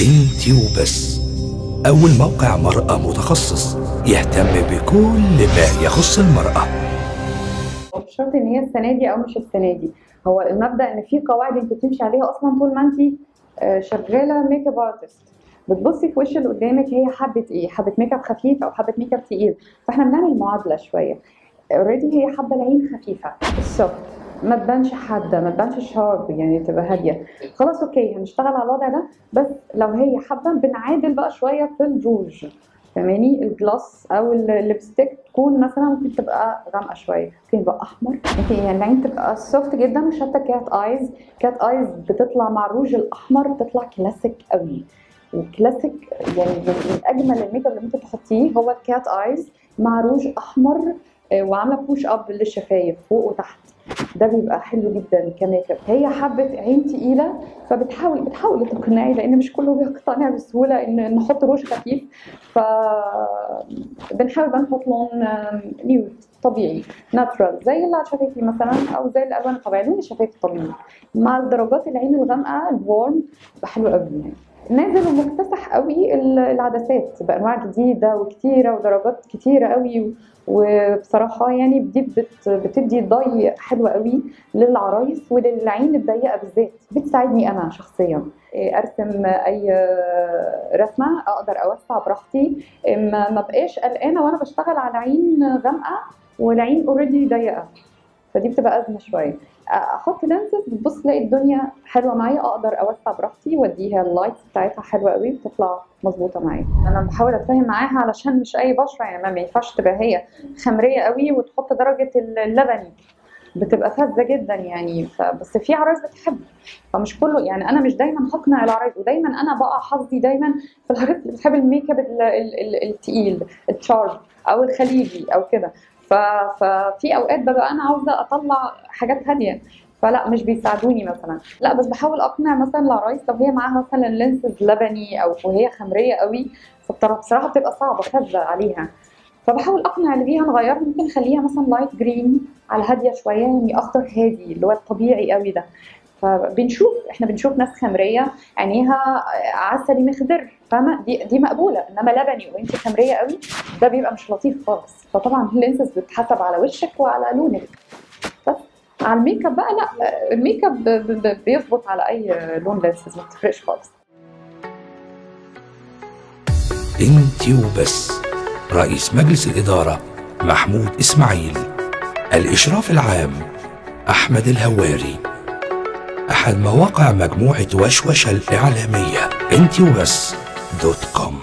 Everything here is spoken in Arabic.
انتي وبس. أول موقع مرأة متخصص يهتم بكل ما يخص المرأة. مش شرط إن هي السنة دي أو مش السنة دي. هو المبدأ إن في قواعد أنت بتمشي عليها أصلا طول ما أنت آه، شغالة make up artist بتبصي في وش اللي قدامك هي حبة إيه؟ حبة make up خفيف أو حبة make up تقيل. فإحنا بنعمل معادلة شوية. already هي حابه العين خفيفة. ال soft ما تبانش حادة ما تبانش sharp يعني تبقى هادية. خلاص okay هنشتغل على الوضع ده. بس لو هي حابه بنعادل بقى شوية في الروج فاهماني؟ ال gloss أو ال lipstick تكون مثلا ممكن تبقى غامقة شوية. ممكن يبقى أحمر. ممكن يعني العين تبقى soft جدا مش حتى cat eyes cat eyes بتطلع مع الروج الأحمر بتطلع كلاسيك قوي. وكلاسيك يعني من أجمل ال make up اللي ممكن تحطيه هو ال cat eyes مع روج أحمر آه، وعاملة push up للشفايف فوق وتحت. ده بيبقى حلو جدا ك make up هي حبة عين تقيلة فبتحاول بتحاول تقنعي لأن مش كله بيقتنع بسهولة إن نحط روج خفيف. ف بنحاول بقى نحط لون nude طبيعي natural زي اللي على شفايفي مثلا أو زي الألوان الطبيعية لون الشفايف الطبيعي. مع درجات العين الغامقة الورم بيبقى حلو قوي يعني. نازل ومكتسح قوي ال- العدسات بأنواع جديدة وكتيرة ودرجات كتيرة قوي وبصراحة يعني دي بت بتدي ضي حلو قوي للعرايس وللعين الضيقة بالذات. بتساعدني أنا شخصيا. إيه، أرسم أي رسمة أقدر أوسع براحتي. إيه، ما بقاش قلقانة وأنا بشتغل على عين غامقة والعين already ضيقة. فدي بتبقى أزمة شوية. أحط lenses بتبص تلاقي الدنيا حلوة معايا أقدر أوسع براحتي وأديها ال light بتاعتها حلوة قوي بتطلع مظبوطة معايا. أنا بحاول أتفاهم معاها علشان مش أي بشرة يعني ما ينفعش تبقى هي خمرية قوي وتحط درجة اللبني. بتبقى فذة جدا يعني فبس في عرايس بتحب. فمش كله يعني أنا مش دايما هقنع العرايس ودايما أنا بقع حظي دايما في العرايس اللي بتحب ال make up ال- ال- ال- التقيل ال sharp أو الخليجي أو كده. ففي أوقات ببقى أنا عاوزة أطلع حاجات هاديه فلا مش بيساعدوني مثلا. لا بس بحاول أقنع مثلا العرايس لو هي معاها مثلا lenses لبني أو وهي خمرية قوي فبصراحه بتبقى صعبة فذه عليها. فبحاول أقنع اللي فيها نغيرها ممكن نخليها مثلا light green على هادية شوية يعني أخضر هادي اللي هو الطبيعي قوي ده. فبنشوف إحنا بنشوف ناس خمرية عينيها عسلي مخضر فاهمة؟ دي دي مقبولة إنما لبني وإنت خمرية قوي ده بيبقى مش لطيف خالص. فطبعا ال lenses بتتحسب على وشك وعلى لونك بس. على ال make up بقى لا ال make up بيظبط على أي لون lenses ما بتفرقش خالص. انتي وبس. رئيس مجلس الإدارة محمود إسماعيل. الإشراف العام أحمد الهواري. أحد مواقع مجموعة وشوشة الإعلامية انتي دوت كوم.